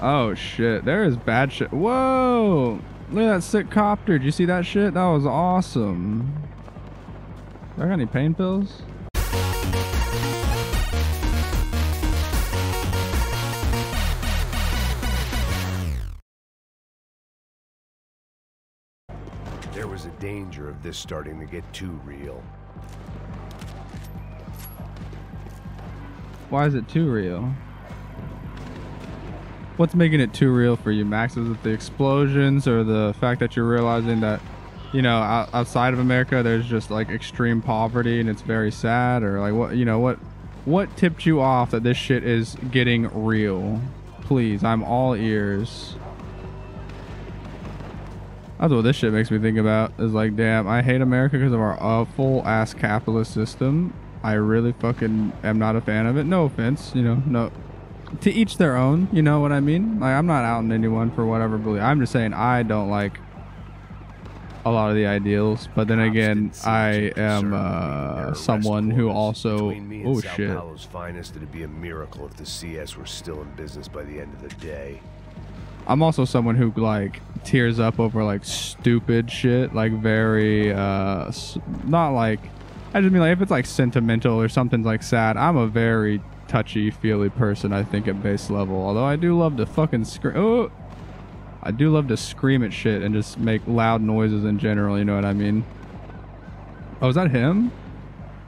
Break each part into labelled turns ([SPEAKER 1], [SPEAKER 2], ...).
[SPEAKER 1] Oh shit, there is bad shit. Whoa! Look at that sick copter. Did you see that shit? That was awesome. Do I got any pain pills?
[SPEAKER 2] There was a danger of this starting to get too real.
[SPEAKER 1] Why is it too real? What's making it too real for you, Max? Is it the explosions or the fact that you're realizing that, you know, outside of America, there's just like extreme poverty and it's very sad, or like what, you know, what, what tipped you off that this shit is getting real? Please, I'm all ears. That's what this shit makes me think about. Is like, damn, I hate America because of our awful ass capitalist system. I really fucking am not a fan of it. No offense, you know, no. To each their own, you know what I mean? Like, I'm not outing anyone for whatever belief. I'm just saying I don't like a lot of the ideals. But then again, I am
[SPEAKER 2] with me and
[SPEAKER 1] uh, someone who also.
[SPEAKER 2] Me and
[SPEAKER 1] Oh shit.
[SPEAKER 2] Finest, it'd be a miracle if the CS were still in business by the end of the day.
[SPEAKER 1] I'm also someone who like tears up over like stupid shit, like very uh not like I just mean like if it's like sentimental or something's like sad. I'm a very touchy feely person. I think at base level. Although I do love to fucking scream. Oh, I do love to scream at shit and just make loud noises in general. You know what I mean? Oh, is that him?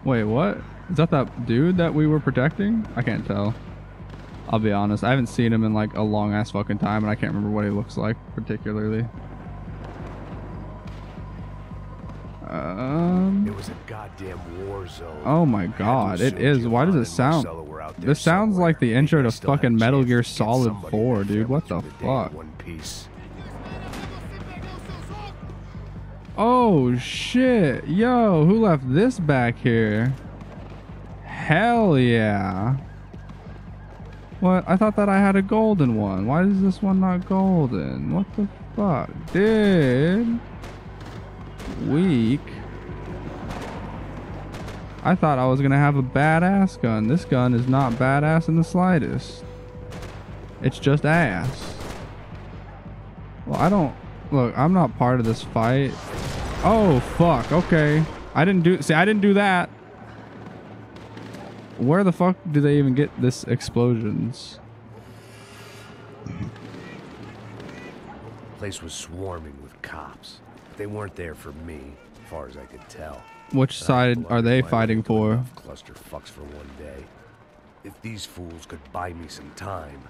[SPEAKER 1] Wait, what? Is that that dude that we were protecting? I can't tell. I'll be honest. I haven't seen him in like a long ass fucking time, and I can't remember what he looks like particularly. Um.
[SPEAKER 2] It was a goddamn war zone.
[SPEAKER 1] Oh my
[SPEAKER 2] I had to
[SPEAKER 1] god, it is. Why does it sound?
[SPEAKER 2] Marcelo were out there
[SPEAKER 1] This sounds like the intro to
[SPEAKER 2] still had a
[SPEAKER 1] fucking Metal Gear Solid 4, dude. What the
[SPEAKER 2] through day in
[SPEAKER 1] fuck?
[SPEAKER 2] One piece.
[SPEAKER 1] Oh shit, yo, who left this back here? Hell yeah. What? I thought that I had a golden one. Why is this one not golden? What the fuck, dude? Weak. I thought I was gonna have a badass gun. This gun is not badass in the slightest. It's just ass. Well, I don't look. I'm not part of this fight. Oh fuck. Okay. I didn't do. See, I didn't do that. Where the fuck do they even get this explosions?
[SPEAKER 2] place was swarming with cops. They weren't there for me, as far as I could tell.
[SPEAKER 1] Which
[SPEAKER 2] But
[SPEAKER 1] side are they fighting for?
[SPEAKER 2] Cluster fucks for one day. If these fools could buy me some time,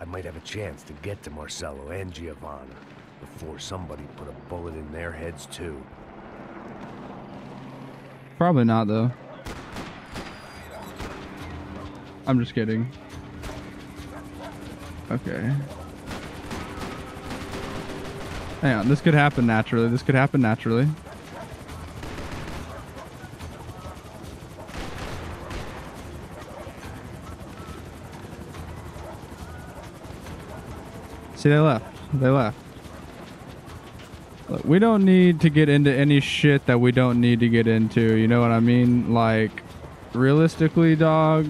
[SPEAKER 2] I might have a chance to get to Marcelo and Giovanna before somebody put a bullet in their heads too.
[SPEAKER 1] Probably not though. I'm just kidding. Okay. Hang on, this could happen naturally. This could happen naturally. See, they left. They left. Look, we don't need to get into any shit that we don't need to get into. You know what I mean? Like, realistically, dog,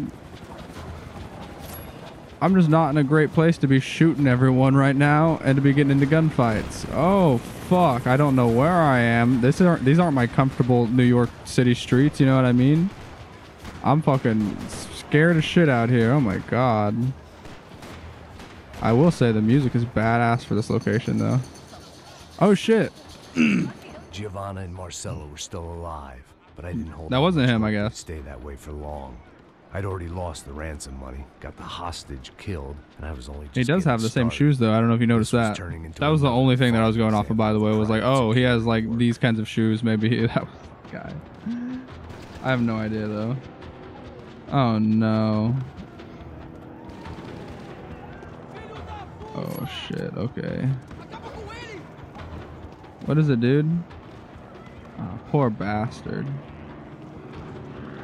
[SPEAKER 1] I'm just not in a great place to be shooting everyone right now and to be getting into gunfights. Oh fuck! I don't know where I am. This aren't these aren't my comfortable New York City streets. You know what I mean? I'm fucking scared as shit out here. Oh my god. I will say the music is badass for this location though. Oh shit!
[SPEAKER 2] Giovanna and Marcelo were still alive, but I didn't hold.
[SPEAKER 1] That wasn't him, I guess.
[SPEAKER 2] Stay that way for long. I'd already lost the ransom money, got the hostage killed, and I was only. Just
[SPEAKER 1] He does have the same shoes though. I don't know if you noticed that. That was the only thing that I was going off of, by the way. Was like, oh, he has like
[SPEAKER 2] work.
[SPEAKER 1] these kinds of shoes. Maybe he, that was the guy. I have no idea though. Oh no. Oh shit. Okay. What is it, dude? Oh, poor bastard.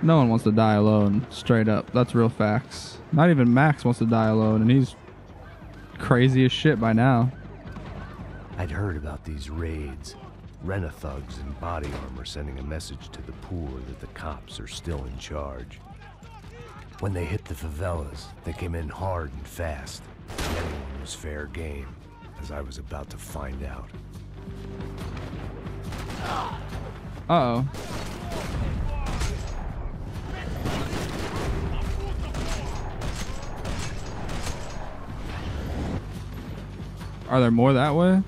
[SPEAKER 1] No one wants to die alone. Straight up. That's real facts. Not even Max wants to die alone, and he's crazy as shit by now.
[SPEAKER 2] I'd heard about these raids. Rena thugs in body armor sending a message to the poor that the cops are still in charge. When they hit the favelas, they came in hard and fast. Anyone was fair game, as I was about to find out.
[SPEAKER 1] Uh-oh. Are there more that way?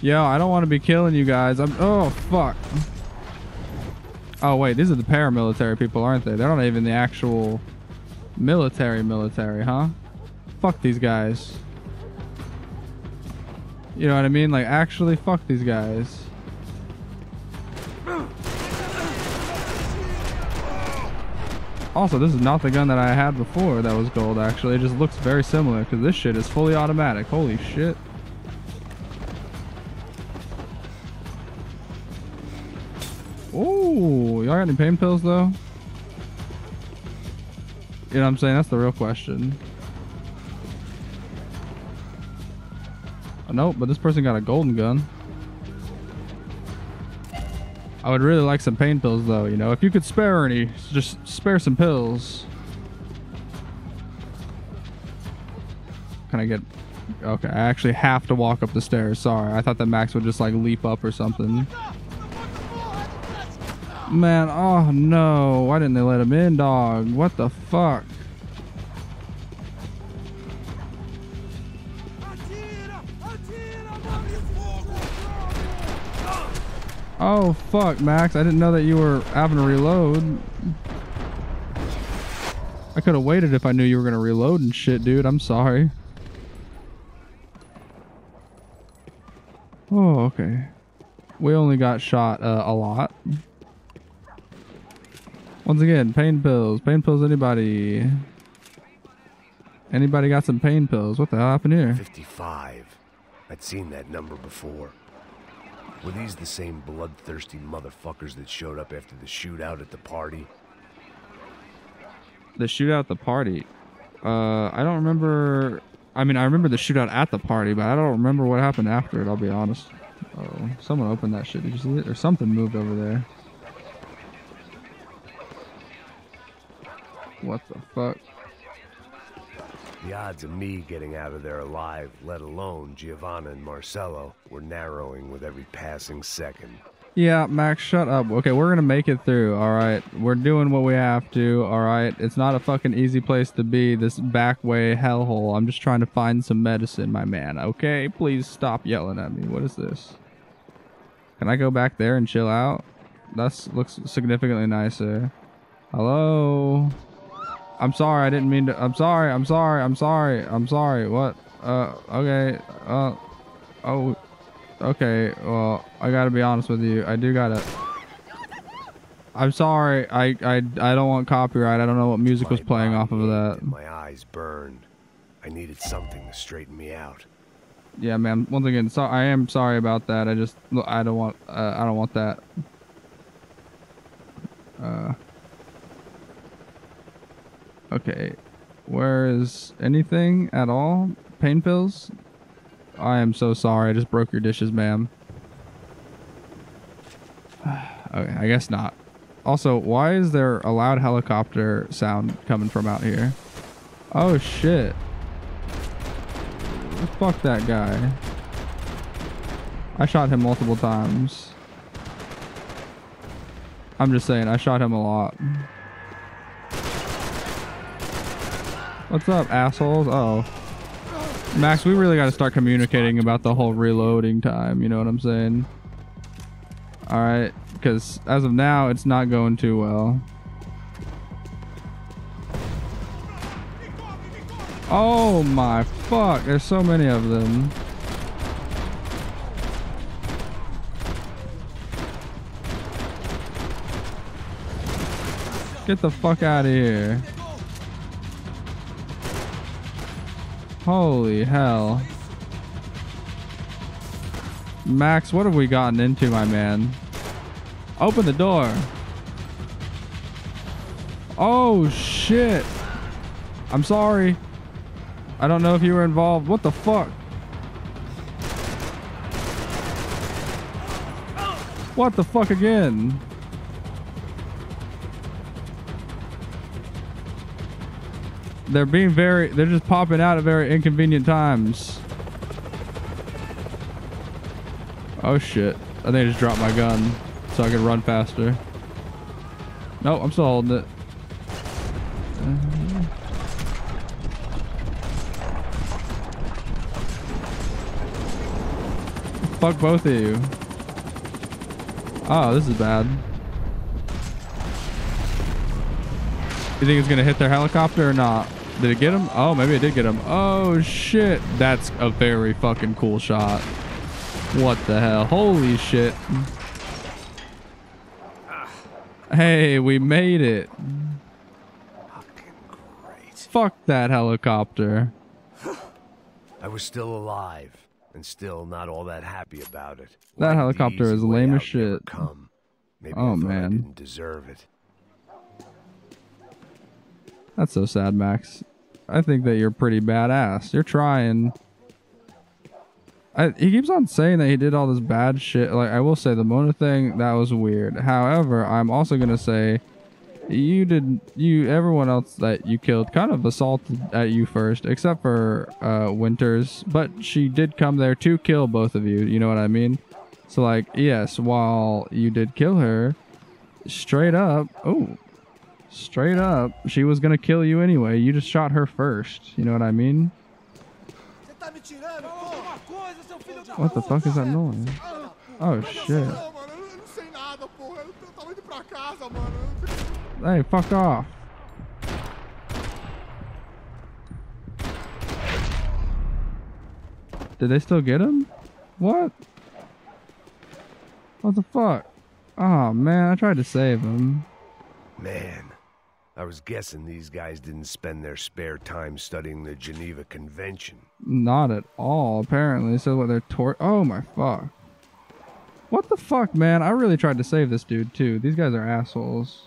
[SPEAKER 1] Yo, I don't want to be killing you guys. I'm. Oh fuck. Oh wait, these are the paramilitary people, aren't they? They're not even the actual military military, huh? Fuck these guys. You know what I mean? Like actually, fuck these guys. Also, this is not the gun that I had before that was gold, actually. It just looks very similar, because this shit is fully automatic. Holy shit. Oh, y'all got any pain pills, though? You know what I'm saying? That's the real question. Oh, nope, but this person got a golden gun. I would really like some pain pills though, you know. If you could spare any, just spare some pills. Can I get... Okay, I actually have to walk up the stairs. Sorry, I thought that Max would just like leap up or something. Man, oh no. Why didn't they let him in, dog? What the fuck? Oh, fuck, Max. I didn't know that you were having to reload. I could have waited if I knew you were going to reload and shit, dude. I'm sorry. Oh, okay. We only got shot uh, a lot. Once again, pain pills. Pain pills, anybody? Anybody got some pain pills? What the hell happened here?
[SPEAKER 2] 55. I'd seen that number before. Were these the same bloodthirsty motherfuckers that showed up after the shootout at the party?
[SPEAKER 1] The shootout at the party. Uh, I don't remember. I mean, I remember the shootout at the party, but I don't remember what happened after it. I'll be honest. Oh, someone opened that shit. Did you see it? Or something moved over there. What the fuck?
[SPEAKER 2] The odds of me getting out of there alive, let alone Giovanna and Marcelo, were narrowing with every passing second.
[SPEAKER 1] Yeah, Max, shut up. Okay, we're gonna make it through. All right, we're doing what we have to. All right, it's not a fucking easy place to be. This back way hellhole. I'm just trying to find some medicine, my man. Okay, please stop yelling at me. What is this? Can I go back there and chill out? That looks significantly nicer. Hello. I'm sorry. I didn't mean to. I'm sorry. I'm sorry. I'm sorry. I'm sorry. What? Uh. Okay. Uh. Oh. Okay. Well, I gotta be honest with you. I do gotta. I'm sorry. I I I don't want copyright. I don't know what music was playing off of that.
[SPEAKER 2] My eyes burned. I needed something to straighten me out.
[SPEAKER 1] Yeah, man. Once again, so I am sorry about that. I just I don't want uh, I don't want that. Uh. Okay. Where is anything at all? Pain pills? I am so sorry. I just broke your dishes, ma'am. okay, I guess not. Also, why is there a loud helicopter sound coming from out here? Oh shit. Fuck that guy. I shot him multiple times. I'm just saying, I shot him a lot. What's up, assholes? Oh. Max, we really got to start communicating about the whole reloading time. You know what I'm saying? Alright, because as of now, it's not going too well. Oh my fuck, there's so many of them. Get the fuck out of here. Holy hell. Max, what have we gotten into, my man? Open the door. Oh, shit. I'm sorry. I don't know if you were involved. What the fuck? What the fuck again? They're being very, they're just popping out at very inconvenient times. Oh shit. I think I just dropped my gun so I can run faster. No, I'm still holding it. Uh-huh. Fuck both of you. Oh, this is bad. You think it's gonna hit their helicopter or not? Did it get him? Oh, maybe it did get him. Oh shit. That's a very fucking cool shot. What the hell? Holy shit. Hey, we made it.
[SPEAKER 2] Fucking great.
[SPEAKER 1] Fuck that helicopter.
[SPEAKER 2] I was still alive, and still not all that happy about it.
[SPEAKER 1] That
[SPEAKER 2] Like
[SPEAKER 1] helicopter is lame as shit.
[SPEAKER 2] Come. Maybe
[SPEAKER 1] Oh,
[SPEAKER 2] I thought I
[SPEAKER 1] man.
[SPEAKER 2] didn't deserve it.
[SPEAKER 1] That's so sad, Max. I think that you're pretty badass. You're trying. I, he keeps on saying that he did all this bad shit. Like I will say, the Mona thing that was weird. However, I'm also gonna say, you did you everyone else that you killed kind of assaulted at you first, except for uh, Winters. But she did come there to kill both of you. You know what I mean? So like, yes, while you did kill her, straight up. Oh, Straight up, she was gonna kill you anyway. You just shot her first. You know what I mean? What the fuck is that noise? Oh shit! Hey, fuck off! Did they still get him? What? What the fuck? Oh man, I tried to save him.
[SPEAKER 2] Man, I was guessing these guys didn't spend their spare time studying the Geneva Convention.
[SPEAKER 1] Not at all, apparently. So what they're tor- Oh my fuck. What the fuck, man? I really tried to save this dude too. These guys are assholes.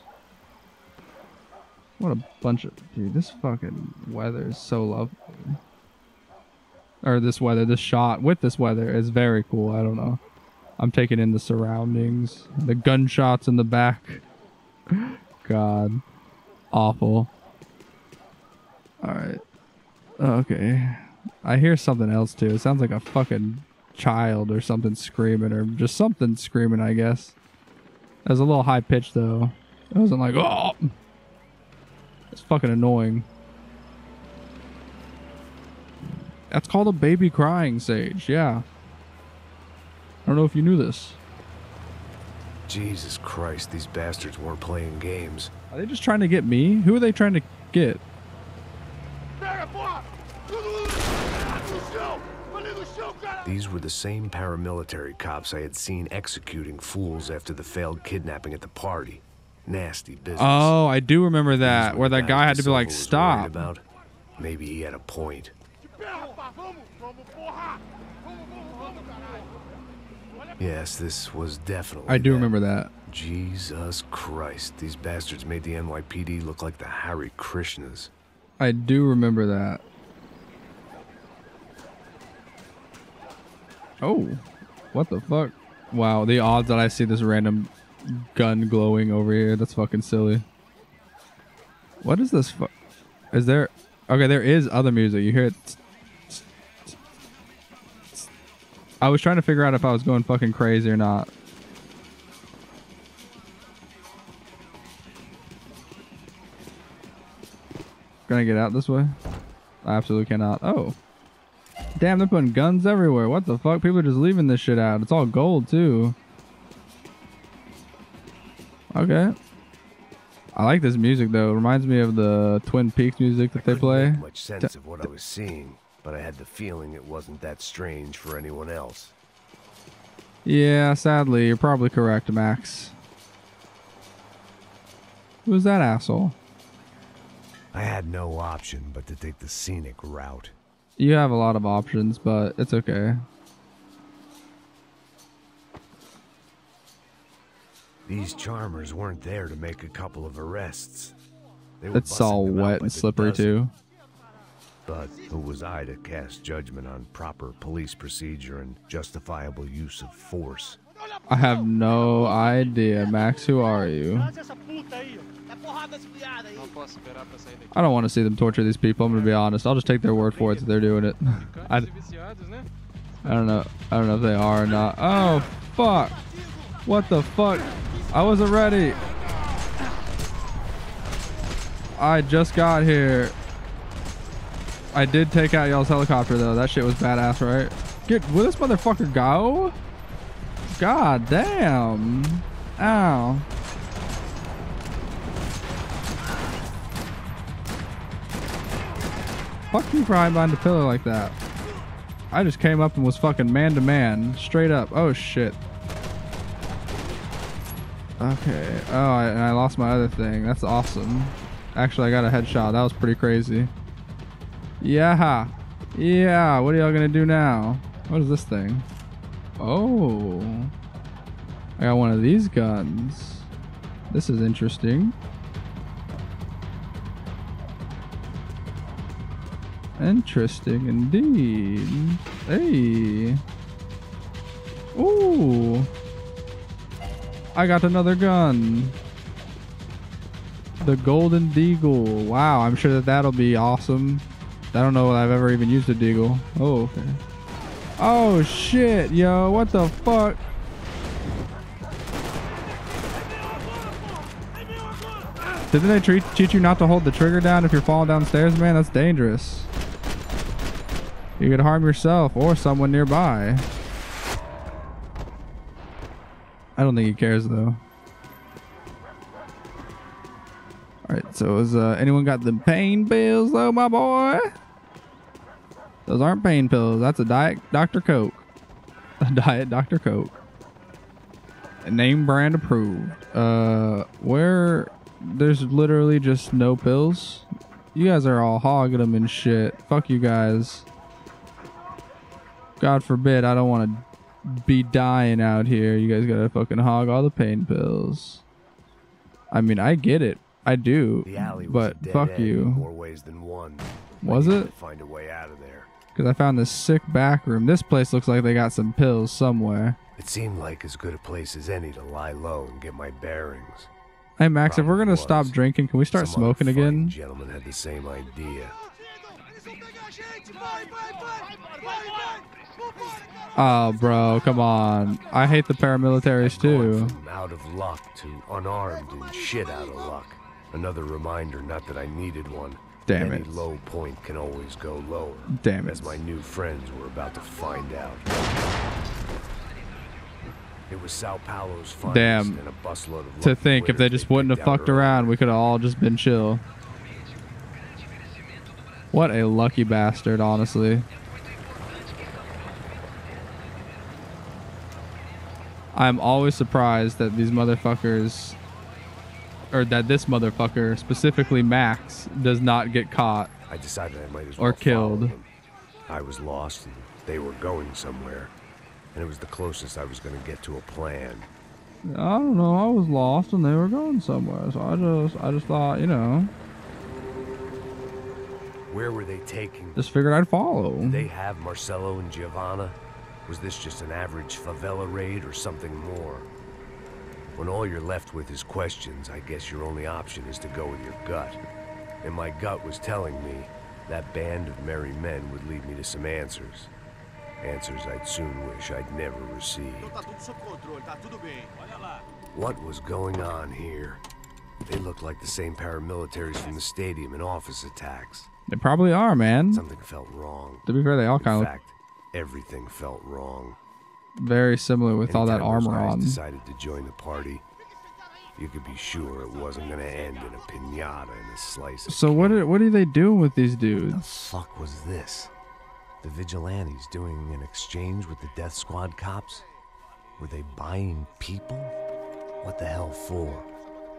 [SPEAKER 1] What a bunch of dude, this fucking weather is so lovely. Or this weather, this shot with this weather is very cool. I don't know. I'm taking in the surroundings. The gunshots in the back. God. Awful. Alright. Okay. I hear something else too. It sounds like a fucking child or something screaming or just something screaming, I guess. It was a little high pitched though. It wasn't like, oh! It's fucking annoying. That's called a baby crying, Sage. Yeah. I don't know if you knew this.
[SPEAKER 2] Jesus Christ, these bastards weren't playing games.
[SPEAKER 1] Are they just trying to get me? Who are they trying to get?
[SPEAKER 3] Pega, porra! Tudo no chão! Ali no chão, cara!
[SPEAKER 2] These were the same paramilitary cops I had seen executing fools after the failed kidnapping at the party. Nasty business.
[SPEAKER 1] Oh, I do remember that, where that guy had to be like,
[SPEAKER 2] Da Silva was worried
[SPEAKER 1] stop.
[SPEAKER 2] About. Maybe he had a point. Yes, this was definitely.
[SPEAKER 1] I do
[SPEAKER 2] them.
[SPEAKER 1] remember that.
[SPEAKER 2] Jesus Christ, these bastards made the NYPD look like the Hare Krishnas.
[SPEAKER 1] I do remember that. Oh, what the fuck? Wow, the odds that I see this random gun glowing over here, that's fucking silly. What is this? Fu- is there. Okay, there is other music. You hear it. I was trying to figure out if I was going fucking crazy or not. Gonna get out this way? I absolutely cannot. Oh. Damn, they're putting guns everywhere. What the fuck? People are just leaving this shit out. It's all gold, too. Okay. I like this music, though. It reminds me of the Twin Peaks music that they play.
[SPEAKER 2] much sense of what I was seeing, but I had the feeling it wasn't that strange for anyone else.
[SPEAKER 1] Yeah, sadly, you're probably correct, Max. Who's that asshole?
[SPEAKER 2] I had no option but to take the scenic route.
[SPEAKER 1] You have a lot of options, but it's okay.
[SPEAKER 2] These charmers weren't there to make a couple of arrests.
[SPEAKER 1] It's all
[SPEAKER 2] busting them out
[SPEAKER 1] wet and slippery,
[SPEAKER 2] dozen.
[SPEAKER 1] too.
[SPEAKER 2] But who was I to cast judgment on proper police procedure and justifiable use of force?
[SPEAKER 1] I have no idea. Max, who are you? I don't want to see them torture these people. I'm gonna be honest. I'll just take their word for it that they're doing it. I? I don't know. I don't know if they are or not. Oh fuck! What the fuck? I wasn't ready. I just got here. I did take out y'all's helicopter though. That shit was badass, right? Get will this motherfucker go? God damn! Ow! Fuck you for behind a pillar like that. I just came up and was fucking man to man, straight up. Oh shit. Okay. Oh, and I lost my other thing. That's awesome. Actually, I got a headshot. That was pretty crazy. Yeah. Yeah. What are y'all gonna do now? What is this thing? Oh. I got one of these guns. This is interesting. Interesting indeed. Hey. Ooh. I got another gun. The Golden Deagle. Wow, I'm sure that that'll be awesome. I don't know I've ever even used a Deagle. Oh, okay. Oh, shit, yo. What the fuck? Didn't they treat, teach you not to hold the trigger down if you're falling downstairs, man? That's dangerous. You could harm yourself or someone nearby. I don't think he cares though. Alright, so is uh, anyone got the pain pills though, my boy? Those aren't pain pills. That's a diet Dr. Coke. A diet Dr. Coke. Name brand approved. Uh, where there's literally just no pills. You guys are all hogging them and shit. Fuck you guys. God forbid I don't want to be dying out here. You guys gotta fucking hog all the pain pills. I mean, I get it. I do.
[SPEAKER 2] The alley was
[SPEAKER 1] but fuck you.
[SPEAKER 2] more ways than one.
[SPEAKER 1] Was it?
[SPEAKER 2] Find a way out of there.
[SPEAKER 1] Because I found this sick back room. This place looks like they got some pills somewhere.
[SPEAKER 2] It seemed like as good a place as any to lie low and get my bearings.
[SPEAKER 1] Hey Max, if we're gonna stop drinking, can we start
[SPEAKER 2] Some
[SPEAKER 1] smoking again?
[SPEAKER 2] Gentlemen had the same idea.
[SPEAKER 1] Oh, bro, come on. I hate the paramilitaries too.
[SPEAKER 2] out of luck to unarmed and shit out of luck. Another reminder, not that I needed one.
[SPEAKER 1] Damn
[SPEAKER 2] Any
[SPEAKER 1] it.
[SPEAKER 2] low point can always go lower.
[SPEAKER 1] Damn it.
[SPEAKER 2] As my new friends were about to find out. It was Sao Paulo's finest
[SPEAKER 1] Damn.
[SPEAKER 2] and a busload of
[SPEAKER 1] To think if they just wouldn't have fucked
[SPEAKER 2] early.
[SPEAKER 1] around, we could have all just been chill. What a lucky bastard, honestly. I'm always surprised that these motherfuckers, or that this motherfucker, specifically Max, does not get caught.
[SPEAKER 2] I decided I might as well follow
[SPEAKER 1] killed.
[SPEAKER 2] them. I was lost and they were going somewhere. And it was the closest I was going to get to a plan.
[SPEAKER 1] I don't know. I was lost and they were going somewhere, so I just, I just thought, you know,
[SPEAKER 2] Where were they taking
[SPEAKER 1] just figured I'd follow.
[SPEAKER 2] Did they have Marcelo and Giovanna? Was this just an average favela raid or something more? When all you're left with is questions, I guess your only option is to go with your gut. And my gut was telling me that band of merry men would lead me to some answers. Answers I'd soon wish I'd never received.
[SPEAKER 3] Tá tudo sob controle, tá tudo bem. Olha lá.
[SPEAKER 2] What was going on here? They looked like the same paramilitaries from the stadium and office attacks.
[SPEAKER 1] They probably are, man.
[SPEAKER 2] Something felt wrong.
[SPEAKER 1] To be fair, they all kind of look
[SPEAKER 2] fact, everything felt wrong.
[SPEAKER 1] Very similar with all that armor on.
[SPEAKER 2] decided to join the party, you could be sure it wasn't gonna end in a pinata and a slice of
[SPEAKER 1] So what are what are they doing with these dudes?
[SPEAKER 2] What the fuck was this? The vigilantes doing an exchange with the death squad cops? Were they buying people? What the hell for?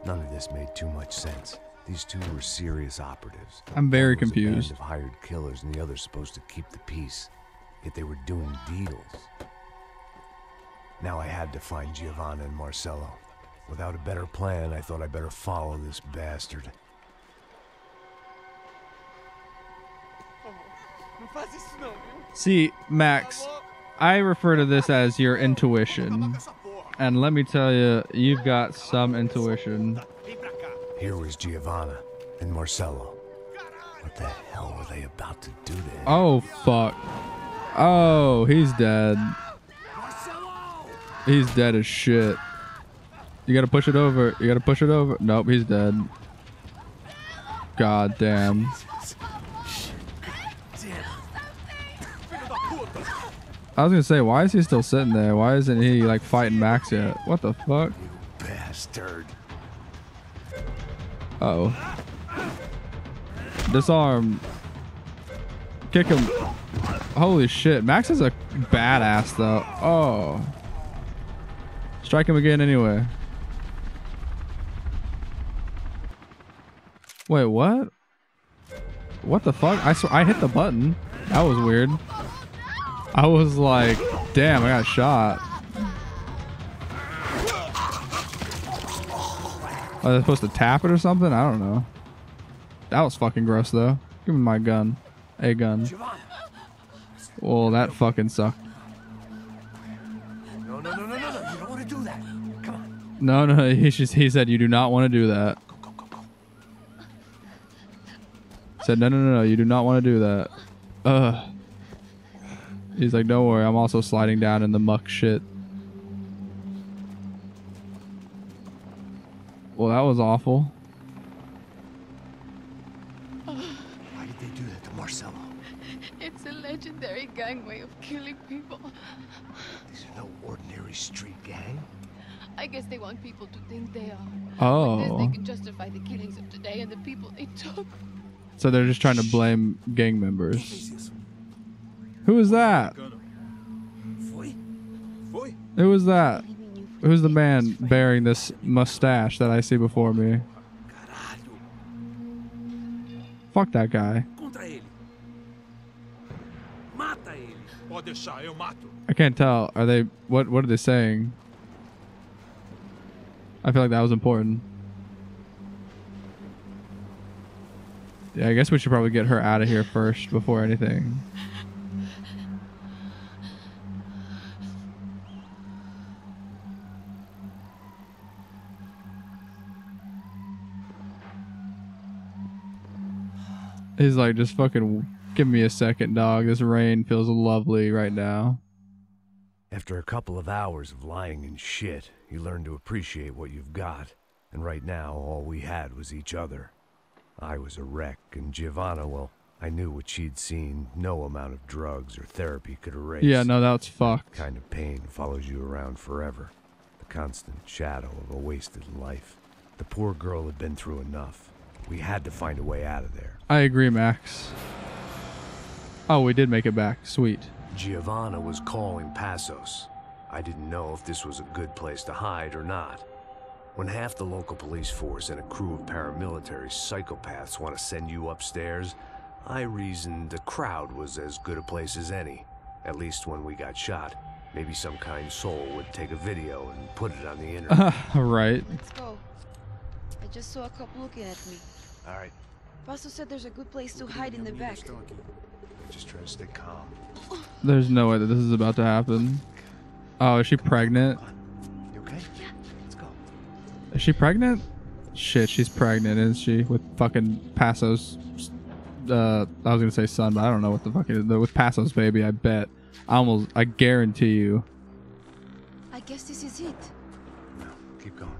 [SPEAKER 2] None of this made too much sense. These two were serious operatives.
[SPEAKER 1] I'm very
[SPEAKER 2] was a band
[SPEAKER 1] confused.
[SPEAKER 2] of hired killers, and the other's supposed to keep the peace. Yet they were doing deals. Now I had to find Giovanna and Marcelo. Without a better plan, I thought I'd better follow this bastard.
[SPEAKER 3] Não faz isso não, viu?
[SPEAKER 1] See, Max, I refer to this as your intuition.
[SPEAKER 3] com essa porra.
[SPEAKER 1] And let me tell you, you've got some intuition.
[SPEAKER 3] Vem pra cá.
[SPEAKER 2] Here was Giovanna and Marcelo. What the hell were they about to do to him?
[SPEAKER 1] Oh fuck. Oh, he's dead. He's dead as shit. You gotta push it over. You gotta push it over. Nope, he's dead. God damn. I was gonna say, why is he still sitting there? Why isn't he like fighting Max yet? What the fuck?
[SPEAKER 2] You Bastard.
[SPEAKER 1] Uh oh. Disarm. Kick him. Holy shit. Max is a badass though. Oh. Strike him again anyway. Wait, what? What the fuck? I sw- I hit the button. That was weird. I was like, damn, I got shot. Are they supposed to tap it or something? I don't know. That was fucking gross though. Give me my gun. A gun. Well, that fucking sucked.
[SPEAKER 2] No, no,
[SPEAKER 1] he just he said you do not want to do that. Said no, no, no, no, you do not want to do that. Ugh. He's like, don't worry, I'm also sliding down in the muck shit. Well, that was awful.
[SPEAKER 4] Guess they want people to think they are. With this,
[SPEAKER 1] Oh,
[SPEAKER 4] they can justify the killings of today and the people they took.
[SPEAKER 1] so they're just trying to blame gang members. Who is that? Who is that?
[SPEAKER 4] Blaming you for
[SPEAKER 1] Who's the man bearing this mustache that I see before me? Fuck that guy.
[SPEAKER 3] Contra ele. Mata ele. Pode deixar, eu mato.
[SPEAKER 1] I can't tell. Are they what what are they saying? I feel like that was important. Yeah, I guess we should probably get her out of here first before anything. He's like, just fucking give me a second, dog. This rain feels lovely right now.
[SPEAKER 2] After a couple of hours of lying and shit, you learn to appreciate what you've got. And right now, all we had was each other. I was a wreck, and Giovanna, well, I knew what she'd seen no amount of drugs or therapy could erase.
[SPEAKER 1] Yeah, no, that's fucked.
[SPEAKER 2] kind of pain follows you around forever. The constant shadow of a wasted life. The poor girl had been through enough. We had to find a way out of there.
[SPEAKER 1] I agree, Max. Oh, we did make it back. Sweet.
[SPEAKER 2] Giovanna was calling Passos. I didn't know if this was a good place to hide or not. When half the local police force and a crew of paramilitary psychopaths want to send you upstairs, I reasoned the crowd was as good a place as any. At least when we got shot. Maybe some kind soul would take a video and put it on the internet.
[SPEAKER 1] right.
[SPEAKER 5] Let's go. I just saw a cop looking at me.
[SPEAKER 2] All right,
[SPEAKER 5] Passos said there's a good place to hide in the back.
[SPEAKER 2] just try to stay calm.
[SPEAKER 1] There's no way that this is about to happen. Oh, is she pregnant?
[SPEAKER 2] You okay? Let's go.
[SPEAKER 1] Is she pregnant? Shit, she's pregnant, isn't she? With fucking Passos'. Uh, I was gonna say son, but I don't know what the fuck it is. With Passos' baby, I bet. I almost, I guarantee you.
[SPEAKER 5] I guess this is it.
[SPEAKER 2] No, keep going.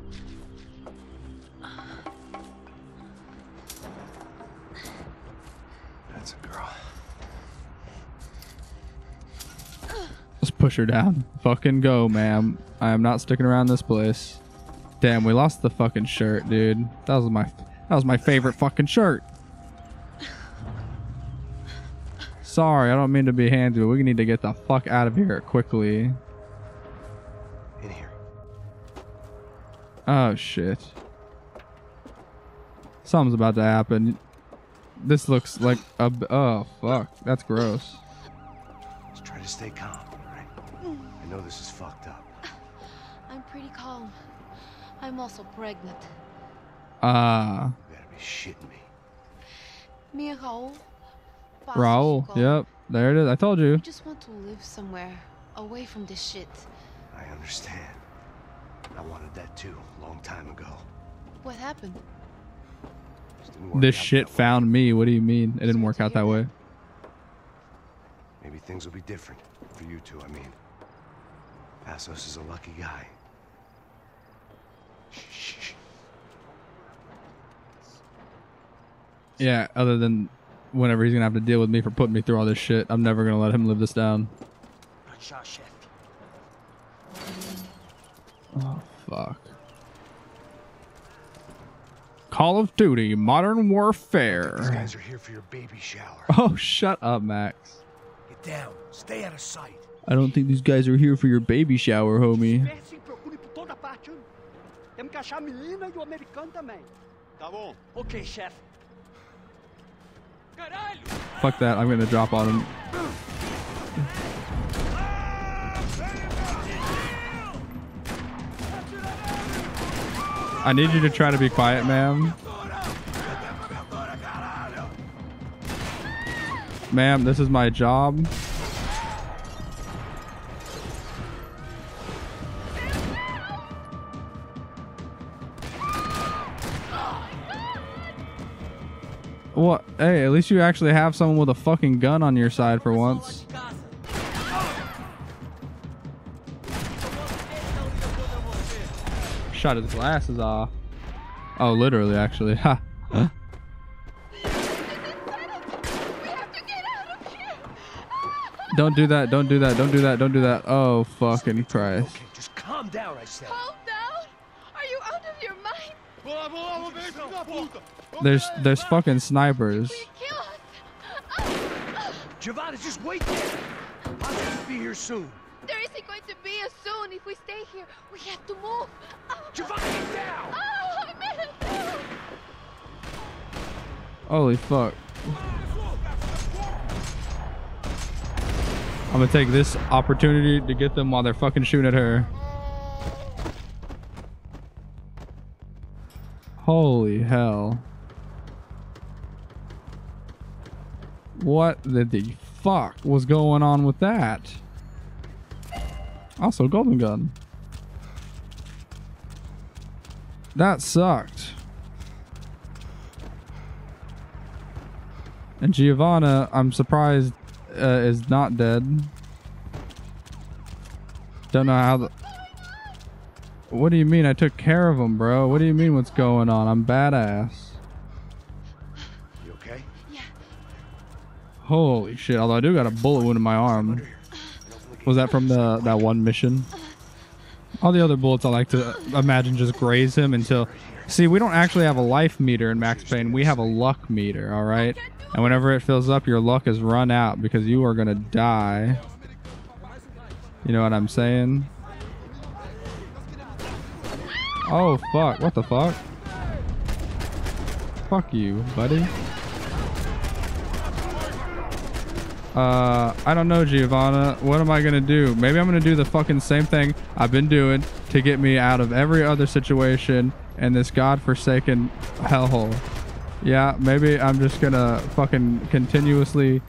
[SPEAKER 1] Push her down. Fucking go, ma'am. I am not sticking around this place. Damn, we lost the fucking shirt, dude. That was my that was my favorite fucking shirt. Sorry, I don't mean to be handy, but we need to get the fuck out of here quickly.
[SPEAKER 2] In here.
[SPEAKER 1] Oh shit. Something's about to happen. This looks like a oh fuck. That's gross.
[SPEAKER 2] Let's try to stay calm? I know this is fucked up.
[SPEAKER 4] I'm pretty calm. I'm also pregnant.
[SPEAKER 1] Ah,
[SPEAKER 2] You gotta be shitting me.
[SPEAKER 4] Me and Raul.
[SPEAKER 1] Raul. Yep, there it is. I told you.
[SPEAKER 4] I just want to live somewhere away from this shit.
[SPEAKER 2] I understand. I wanted that too, a long time ago.
[SPEAKER 4] What happened?
[SPEAKER 2] Just didn't work
[SPEAKER 1] This shit
[SPEAKER 2] that way.
[SPEAKER 1] found me. What do you mean? It didn't work out that way.
[SPEAKER 2] Maybe things will be different for you two. I mean, Passos is a lucky guy.
[SPEAKER 1] Yeah, other than whenever he's gonna have to deal with me for putting me through all this shit, I'm never gonna let him live this down.
[SPEAKER 3] Good shot, chef.
[SPEAKER 1] Oh fuck. Call of Duty Modern
[SPEAKER 2] These
[SPEAKER 1] Warfare.
[SPEAKER 2] guys are here for your baby shower.
[SPEAKER 1] Oh, shut up, Max.
[SPEAKER 2] Get down. Stay out of sight.
[SPEAKER 1] I don't think these guys are here for your baby shower, homie.
[SPEAKER 3] Disperse procure por toda parte. Temos que achar a menina o americano também. Tá bom. Ok, chefe.
[SPEAKER 1] Fuck that. I'm gonna drop on him. I need you to try to be quiet, ma'am. Ma'am, this is my job. Hey, at least you actually have someone with a fucking gun on your side for once. Shot his glasses off. Oh, literally, actually. Ha. Huh? Don't do that. Don't do that. Don't do that. Don't do that. Oh, fucking Christ.
[SPEAKER 2] Okay, just calm down, I said.
[SPEAKER 4] Calm down. Are you out of your mind?
[SPEAKER 3] Vamos lá, vamos lá, vamos ver, filho da puta.
[SPEAKER 1] There's there's fucking snipers.
[SPEAKER 4] Kill
[SPEAKER 2] just wait there. Passos will be here soon.
[SPEAKER 4] There isn't going to be a soon if we stay here. We have to move. Oh,
[SPEAKER 2] get down!
[SPEAKER 4] oh I made it.
[SPEAKER 1] Holy fuck. I'm gonna take this opportunity to get them while they're fucking shooting at her. Holy hell. What the, the fuck was going on with that? Also, golden gun. That sucked. And Giovanna, I'm surprised, uh, is not dead. Don't know how the. What do you mean? I took care of him, bro. What do you mean? What's going on? I'm badass.
[SPEAKER 2] You okay? Yeah.
[SPEAKER 1] Holy shit! Although I do got a bullet wound in my arm. Was that from the that one mission? All the other bullets I like to imagine just graze him until. See, we don't actually have a life meter in Max Payne. We have a luck meter, all right? And whenever it fills up, your luck is run out because you are gonna die. You know what I'm saying? Oh fuck! What the fuck? Fuck you, buddy. Uh, I don't know, Giovanna. What am I gonna do? Maybe I'm gonna do the fucking same thing I've been doing to get me out of every other situation in this godforsaken hellhole. Yeah, maybe I'm just gonna fucking continuously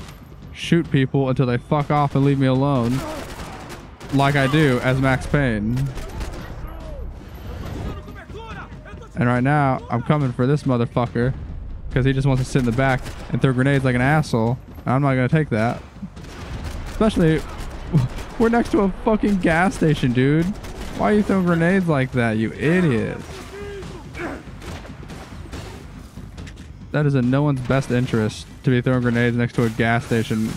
[SPEAKER 1] shoot people until they fuck off and leave me alone. Like I do as Max Payne. And right now, I'm coming for this motherfucker because he just wants to sit in the back and throw grenades like an asshole. I'm not gonna take that. Especially, we're next to a fucking gas station, dude. Why are you throwing grenades like that, you idiot? That is in no one's best interest to be throwing grenades next to a gas station.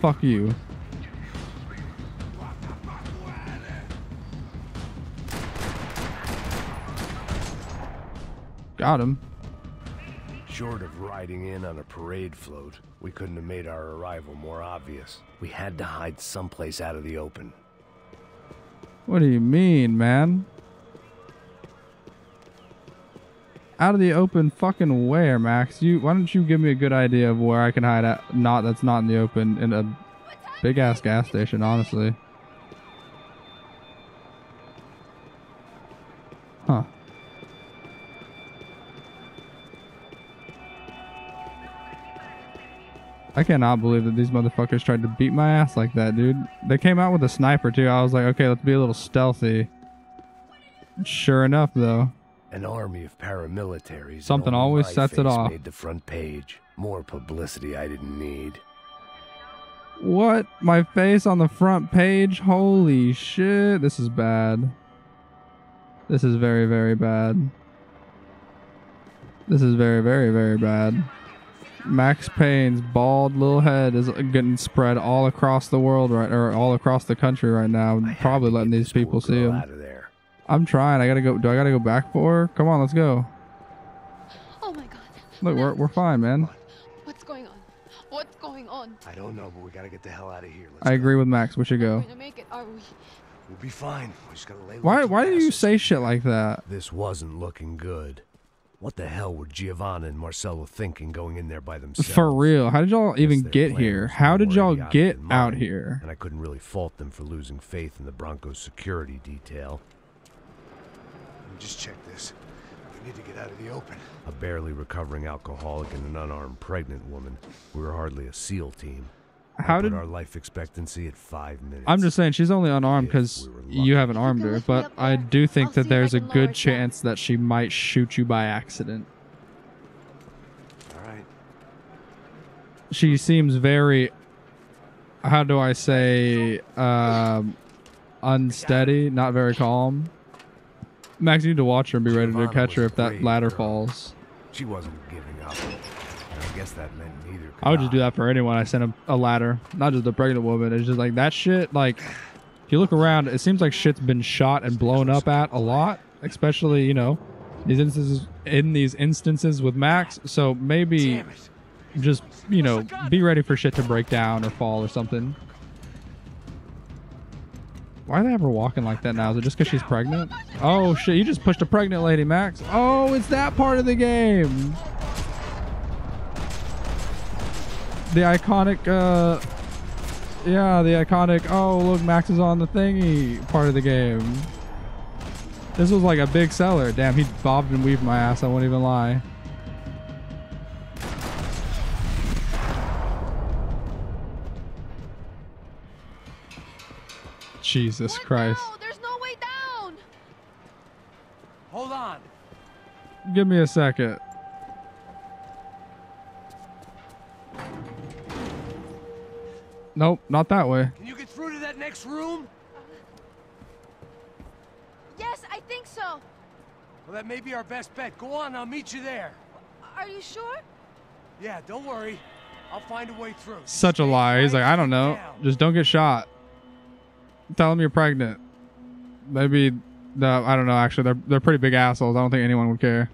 [SPEAKER 1] Fuck you. Got him.
[SPEAKER 2] Short of riding in on a parade float, we couldn't have made our arrival more obvious. We had to hide someplace out of the open.
[SPEAKER 1] What do you mean, man? Out of the open fucking where, Max? You why don't you give me a good idea of where I can hide at not that's not in the open in a big ass gas station, honestly. I cannot believe that these motherfuckers tried to beat my ass like that, dude. They came out with a sniper too. I was like, okay, let's be a little stealthy. Sure enough, though.
[SPEAKER 2] An army of paramilitaries.
[SPEAKER 1] Something always sets it off.
[SPEAKER 2] Made the front page. More publicity I didn't need.
[SPEAKER 1] What? My face on the front page? Holy shit. This is bad. This is very, very bad. This is very, very, very bad. Max Payne's bald little head is getting spread all across the world right or all across the country right now.
[SPEAKER 2] I
[SPEAKER 1] Probably letting these people see him.
[SPEAKER 2] Out of there.
[SPEAKER 1] I'm trying. I gotta go. Do I gotta go back for her? Come on, let's go.
[SPEAKER 4] Oh my god.
[SPEAKER 1] Look, we're, we're fine, man.
[SPEAKER 4] What's going on? What's going on?
[SPEAKER 2] I don't know, but we gotta get the hell out of here. Let's
[SPEAKER 1] I
[SPEAKER 2] go.
[SPEAKER 1] agree with Max. We should
[SPEAKER 4] We're
[SPEAKER 1] go.
[SPEAKER 4] going to make it, are we?
[SPEAKER 2] We'll be fine. We just gotta lay
[SPEAKER 1] Why? Why do you say shit like that?
[SPEAKER 2] This wasn't looking good. What the hell were Giovanna and Marcelo thinking going in there by themselves?
[SPEAKER 1] For real? How did y'all even get here? How did y'all get
[SPEAKER 2] than
[SPEAKER 1] out here?
[SPEAKER 2] And I couldn't really fault them for losing faith in the Branco's security detail.
[SPEAKER 6] Let me just check this. We need to get out of the open.
[SPEAKER 2] A barely recovering alcoholic and an unarmed pregnant woman. We were hardly a SEAL team. I
[SPEAKER 1] How
[SPEAKER 2] put
[SPEAKER 1] did?
[SPEAKER 2] our life expectancy at five minutes.
[SPEAKER 1] I'm just saying she's only unarmed because
[SPEAKER 2] we
[SPEAKER 1] you haven't armed her. But I do think
[SPEAKER 4] I'll
[SPEAKER 1] that
[SPEAKER 4] see if I
[SPEAKER 1] there's a good
[SPEAKER 4] it down.
[SPEAKER 1] chance that she might shoot you by accident.
[SPEAKER 6] All right.
[SPEAKER 1] She seems very. How do I say? Um, unsteady, not very calm. Max, you need to watch her and be ready to catch her if that ladder
[SPEAKER 2] girl.
[SPEAKER 1] falls.
[SPEAKER 2] She wasn't giving up. And I guess that meant neither could
[SPEAKER 1] I would just do that for anyone I sent a, a ladder, not just a pregnant woman. It's just like that shit. Like, if you look around, it seems like shit's been shot and blown up at a lot, especially you know these instances in these instances with Max. So maybe just you know be ready for shit to break down or fall or something. Why are they ever walking like that now? Is it just because she's pregnant? Oh shit! You just pushed a pregnant lady, Max. Oh, it's that part of the game. The iconic, uh, yeah, the iconic. Oh, look, Max is on the thingy part of the game. This was like a big seller. Damn, he bobbed and weaved my ass. I won't even lie. Jesus
[SPEAKER 4] What
[SPEAKER 1] Christ.
[SPEAKER 4] now? There's no way down.
[SPEAKER 6] Hold on.
[SPEAKER 1] Give me a second. Nope, not that way.
[SPEAKER 6] Can you get through to that next room?
[SPEAKER 4] Yes, I think so.
[SPEAKER 6] Well, that may be our best bet. Go on, I'll meet you there.
[SPEAKER 4] Are you sure?
[SPEAKER 6] Yeah, don't worry. I'll find a way through.
[SPEAKER 1] Such a lie. He's like, I don't know.
[SPEAKER 6] down.
[SPEAKER 1] Just don't get shot. Tell him you're pregnant. Maybe the I don't know. Actually, they're they're pretty big assholes. I don't think anyone would care.